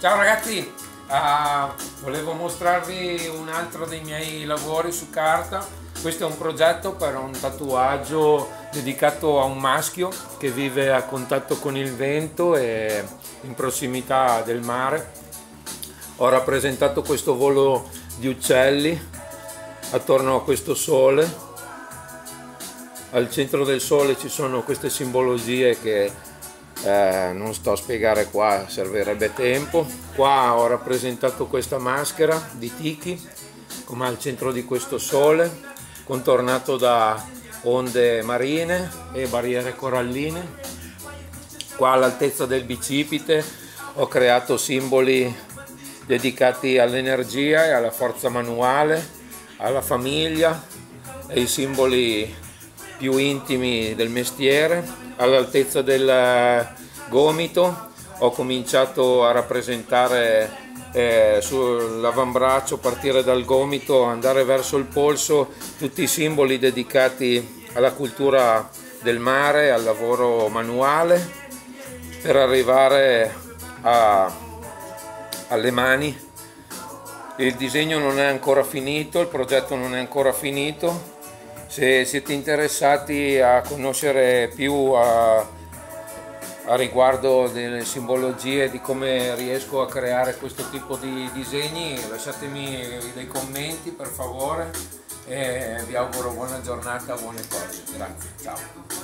Ciao ragazzi, uh, volevo mostrarvi un altro dei miei lavori su carta. Questo è un progetto per un tatuaggio dedicato a un maschio che vive a contatto con il vento e in prossimità del mare. Ho rappresentato questo volo di uccelli attorno a questo sole. Al centro del sole ci sono queste simbologie che eh, non sto a spiegare qua, servirebbe tempo. Qua ho rappresentato questa maschera di Tiki, come al centro di questo sole, contornato da onde marine e barriere coralline. Qua all'altezza del bicipite ho creato simboli dedicati all'energia e alla forza manuale, alla famiglia e i simboli più intimi del mestiere, all'altezza del gomito ho cominciato a rappresentare eh, sull'avambraccio, partire dal gomito, andare verso il polso, tutti i simboli dedicati alla cultura del mare, al lavoro manuale, per arrivare a, alle mani. Il disegno non è ancora finito, il progetto non è ancora finito, se siete interessati a conoscere più a, a riguardo delle simbologie di come riesco a creare questo tipo di disegni lasciatemi dei commenti per favore e vi auguro buona giornata, buone cose. Grazie, ciao.